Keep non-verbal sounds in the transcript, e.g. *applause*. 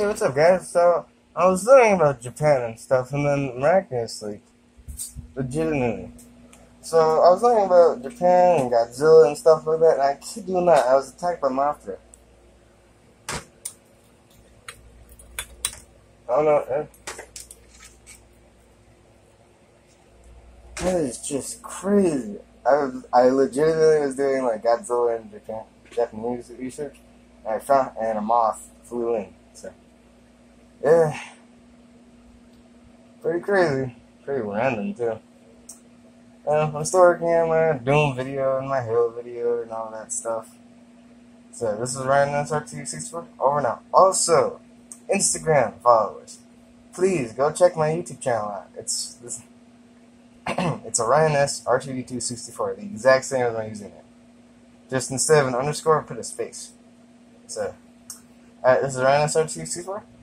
Hey, what's up, guys? So, I was learning about Japan and stuff, and then miraculously, legitimately. So, I was learning about Japan and Godzilla and stuff like that, and I kid you not, I was attacked by Mothra. I don't know. eh? That is just crazy. I I legitimately was doing like Godzilla and Japan, Japanese research, and I found and a moth flew in. So yeah, pretty crazy, pretty random too. Uh, I'm still working on my Doom video and my Halo video and all that stuff. So this is Ryan SRT64 over now. Also, Instagram followers, please go check my YouTube channel out. It's this. *clears throat* it's Orion S R2D264, the exact same as my username. Just instead of an underscore, put a space. So, alright, this is Orion S R2D264. Over now.